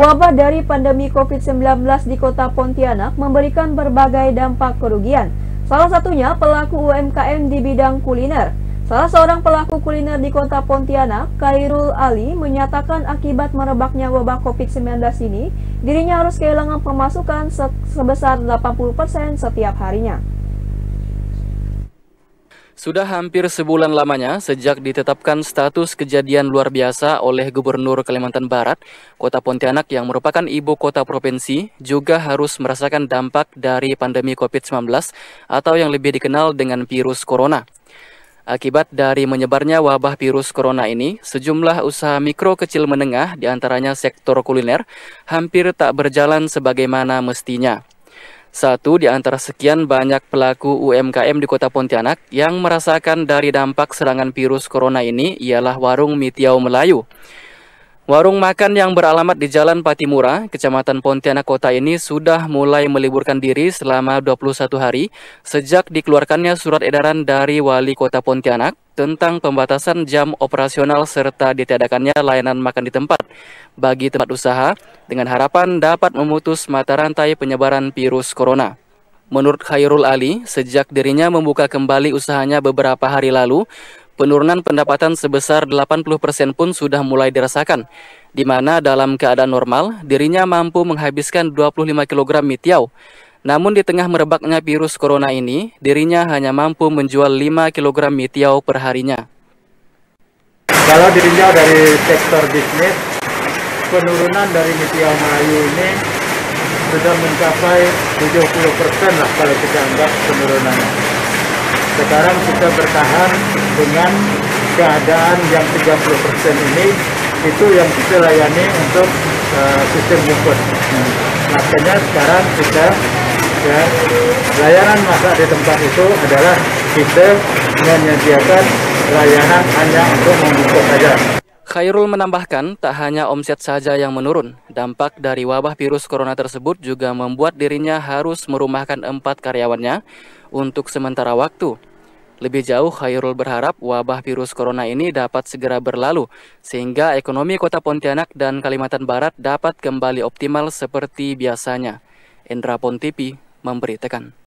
Wabah dari pandemi COVID-19 di kota Pontianak memberikan berbagai dampak kerugian. Salah satunya pelaku UMKM di bidang kuliner. Salah seorang pelaku kuliner di kota Pontianak, Kairul Ali, menyatakan akibat merebaknya wabah COVID-19 ini, dirinya harus kehilangan pemasukan sebesar 80% setiap harinya. Sudah hampir sebulan lamanya sejak ditetapkan status kejadian luar biasa oleh Gubernur Kalimantan Barat, Kota Pontianak yang merupakan ibu kota provinsi juga harus merasakan dampak dari pandemi COVID-19 atau yang lebih dikenal dengan virus corona. Akibat dari menyebarnya wabah virus corona ini, sejumlah usaha mikro kecil menengah di antaranya sektor kuliner hampir tak berjalan sebagaimana mestinya. Satu di antara sekian banyak pelaku UMKM di kota Pontianak yang merasakan dari dampak serangan virus corona ini ialah warung Mitiau Melayu. Warung makan yang beralamat di Jalan Patimura, Kecamatan Pontianak Kota ini sudah mulai meliburkan diri selama 21 hari sejak dikeluarkannya surat edaran dari Wali Kota Pontianak tentang pembatasan jam operasional serta ditiadakannya layanan makan di tempat bagi tempat usaha dengan harapan dapat memutus mata rantai penyebaran virus corona. Menurut Khairul Ali, sejak dirinya membuka kembali usahanya beberapa hari lalu, penurunan pendapatan sebesar 80% pun sudah mulai dirasakan, di mana dalam keadaan normal dirinya mampu menghabiskan 25 kg mitiau. Namun di tengah merebaknya virus corona ini, dirinya hanya mampu menjual 5 kg mitiau per harinya. Kalau dirinya dari sektor bisnis, penurunan dari mitiau Melayu ini sudah mencapai 70% lah kalau kita anggap penurunannya. Sekarang kita bertahan dengan keadaan yang 30% ini itu yang kita layani untuk uh, sistem bungkus. Hmm. Makanya sekarang kita ya, layanan masak di tempat itu adalah kita menyediakan layanan hanya untuk membungkus saja. Khairul menambahkan, tak hanya omset saja yang menurun, dampak dari wabah virus corona tersebut juga membuat dirinya harus merumahkan empat karyawannya untuk sementara waktu. Lebih jauh, Khairul berharap wabah virus corona ini dapat segera berlalu, sehingga ekonomi kota Pontianak dan Kalimantan Barat dapat kembali optimal seperti biasanya. Endra Pontipi memberitakan.